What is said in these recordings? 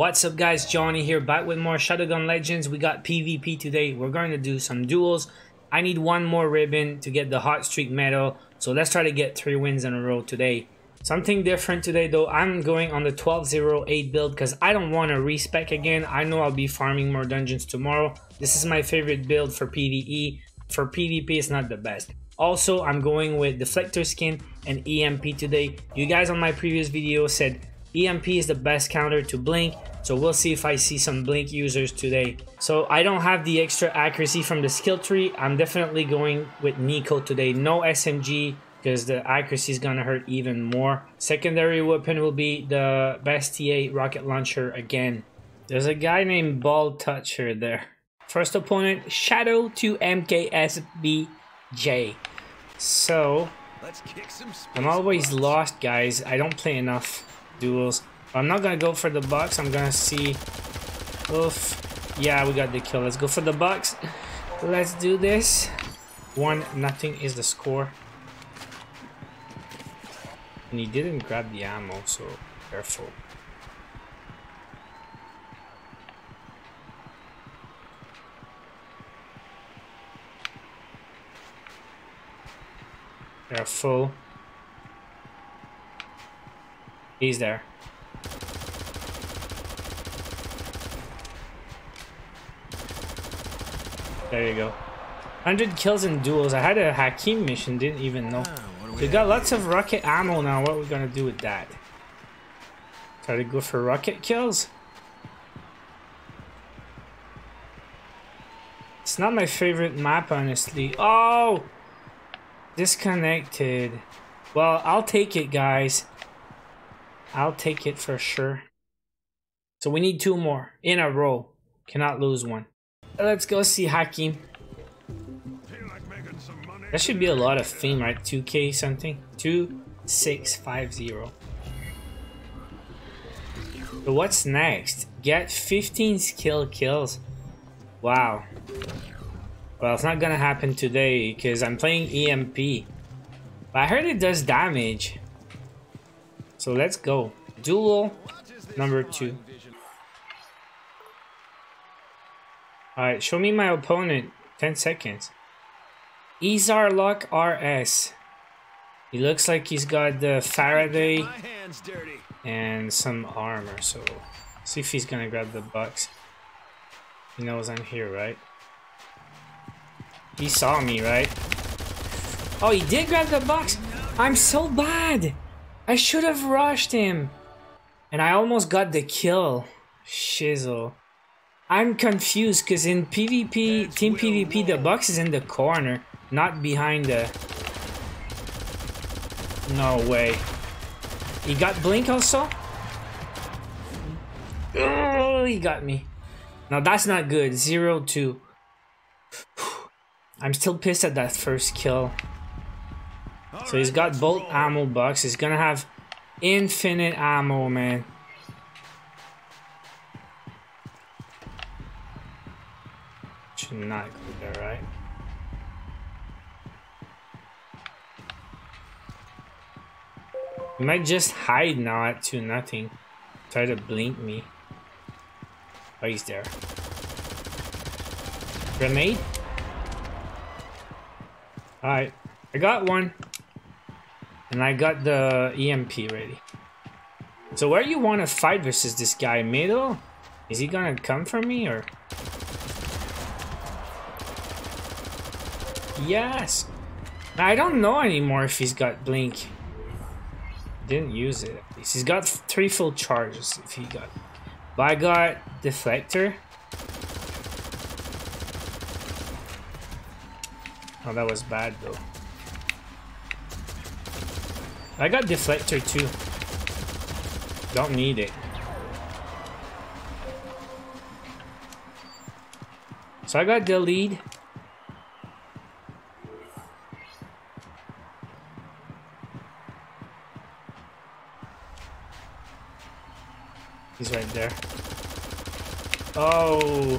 What's up guys, Johnny here, back with more Shadowgun Legends. We got PvP today. We're going to do some duels. I need one more ribbon to get the hot streak medal. So let's try to get three wins in a row today. Something different today though, I'm going on the 1208 build because I don't want to respec again. I know I'll be farming more dungeons tomorrow. This is my favorite build for PvE. For PvP, it's not the best. Also, I'm going with Deflector skin and EMP today. You guys on my previous video said EMP is the best counter to Blink, so we'll see if I see some Blink users today. So I don't have the extra accuracy from the skill tree. I'm definitely going with Niko today. No SMG, because the accuracy is gonna hurt even more. Secondary weapon will be the Bastille rocket launcher again. There's a guy named Ball Toucher there. First opponent, Shadow to MKSBJ. So, I'm always lost, guys. I don't play enough duels. I'm not gonna go for the bucks. I'm gonna see. Oof. Yeah, we got the kill. Let's go for the bucks. Let's do this. One nothing is the score. And he didn't grab the ammo, so careful. Careful. He's there. There you go. 100 kills in duels. I had a Hakim mission, didn't even know. Ah, we, we got lots of rocket ammo now. What are we gonna do with that? Try to go for rocket kills? It's not my favorite map, honestly. Oh! Disconnected. Well, I'll take it, guys. I'll take it for sure. So we need two more in a row. Cannot lose one. Let's go see Hakim. That should be a lot of fame, right? 2k something? 2650. So what's next? Get 15 skill kills. Wow. Well, it's not gonna happen today because I'm playing EMP. But I heard it does damage. So let's go. Duel number two. Alright, show me my opponent. 10 seconds. Izarlok RS. He looks like he's got the Faraday and some armor, so see if he's gonna grab the bucks. He knows I'm here, right? He saw me, right? Oh, he did grab the box. I'm so bad. I should have rushed him. And I almost got the kill. Shizzle. I'm confused because in PvP, Team PvP, the box is in the corner, not behind the... No way. He got Blink also? Oh, he got me. Now that's not good. Zero two. I'm still pissed at that first kill. So he's got bolt ammo box. He's gonna have infinite ammo, man. Should not go there, right? He might just hide now at 2 nothing. Try to blink me. Oh, he's there. Grenade? Alright, I got one. And I got the EMP ready. So where you want to fight versus this guy? Middle? Is he gonna come for me or? Yes! I don't know anymore if he's got blink. Didn't use it He's got three full charges if he got. But I got deflector. Oh, that was bad though. I got deflector too. Don't need it. So I got the lead. right there. Oh.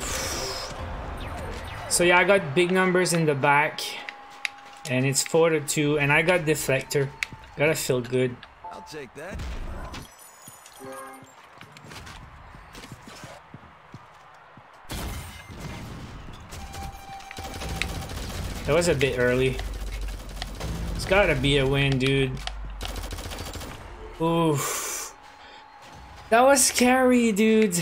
So yeah, I got big numbers in the back. And it's 4 to 2. And I got deflector. Gotta feel good. I'll take that. That was a bit early. It's gotta be a win, dude. Oof. That was scary, dude.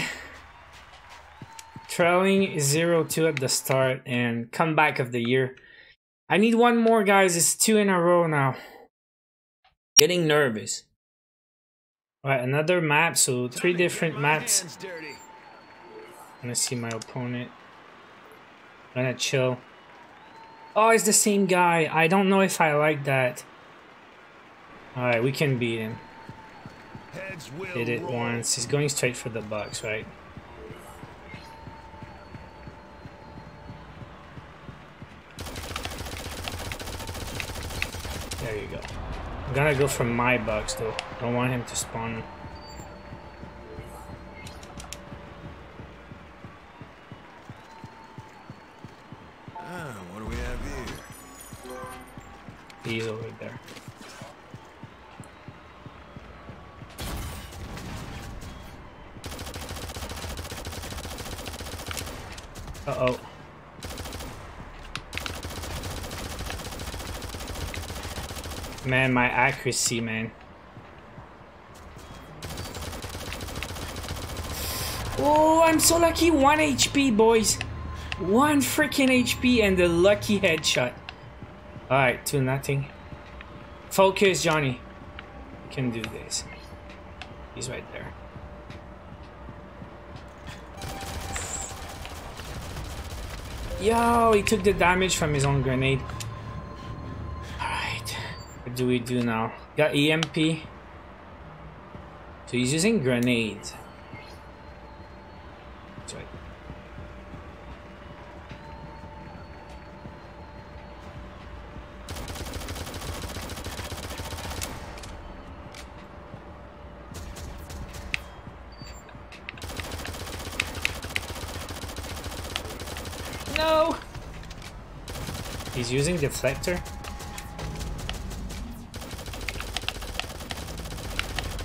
Trailing 0-2 at the start and comeback of the year. I need one more, guys. It's two in a row now. Getting nervous. Alright, another map. So three different maps. I'm gonna see my opponent. I'm gonna chill. Oh, it's the same guy. I don't know if I like that. Alright, we can beat him. Hit it once. He's going straight for the box, right? There you go. I'm gonna go for my box though. Don't want him to spawn. Ah, what do we have here? He's over there. Uh-oh. Man, my accuracy, man. Oh, I'm so lucky. One HP, boys. One freaking HP and the lucky headshot. Alright, two nothing. Focus, Johnny. You can do this. He's right there. Yo, he took the damage from his own grenade. Alright. What do we do now? Got EMP. So he's using grenades. That's right. No! He's using deflector.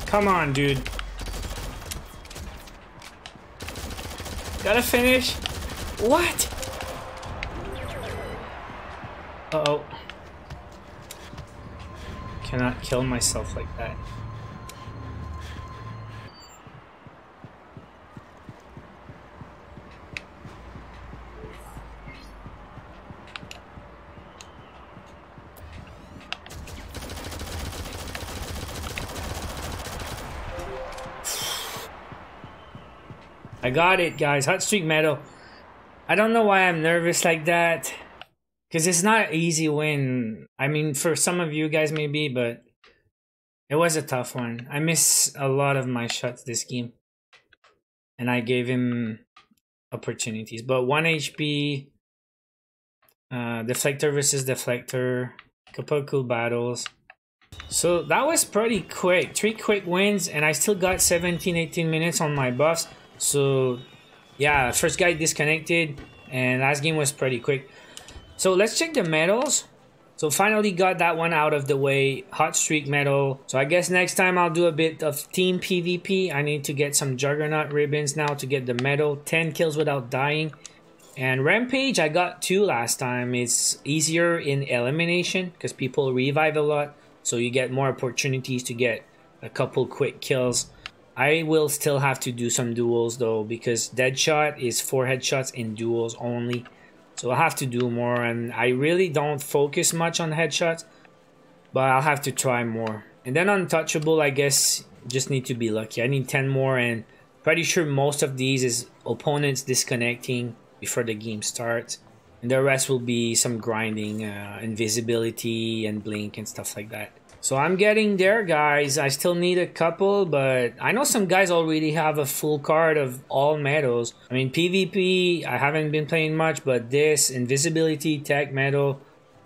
Come on, dude. Gotta finish. What? Uh-oh. Cannot kill myself like that. I got it, guys. Hot Streak Medal. I don't know why I'm nervous like that. Because it's not an easy win. I mean, for some of you guys maybe, but it was a tough one. I miss a lot of my shots this game. And I gave him opportunities. But 1 HP, uh, deflector versus deflector, couple cool battles. So that was pretty quick. Three quick wins, and I still got 17, 18 minutes on my buffs. So yeah, first guy disconnected, and last game was pretty quick. So let's check the medals. So finally got that one out of the way. Hot streak medal. So I guess next time I'll do a bit of team PvP. I need to get some Juggernaut ribbons now to get the medal. 10 kills without dying. And Rampage, I got two last time. It's easier in elimination because people revive a lot. So you get more opportunities to get a couple quick kills. I will still have to do some duels though because Deadshot is four headshots in duels only. So I'll have to do more and I really don't focus much on headshots. But I'll have to try more. And then Untouchable, I guess, just need to be lucky. I need 10 more and pretty sure most of these is opponents disconnecting before the game starts. And the rest will be some grinding, uh, invisibility and blink and stuff like that. So I'm getting there, guys. I still need a couple, but I know some guys already have a full card of all medals. I mean, PvP, I haven't been playing much, but this, invisibility, tech medal,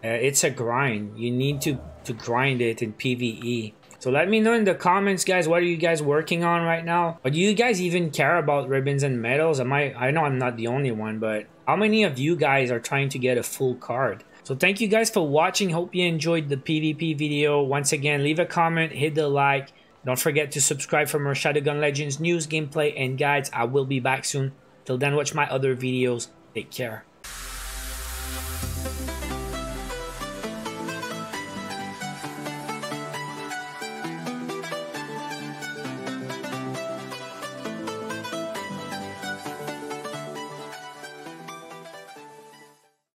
uh, it's a grind. You need to, to grind it in PvE. So let me know in the comments, guys, what are you guys working on right now? Or do you guys even care about ribbons and medals? Am I, I know I'm not the only one, but how many of you guys are trying to get a full card? So thank you guys for watching. Hope you enjoyed the PvP video. Once again, leave a comment, hit the like. Don't forget to subscribe for more Shadowgun Legends news, gameplay, and guides. I will be back soon. Till then, watch my other videos. Take care.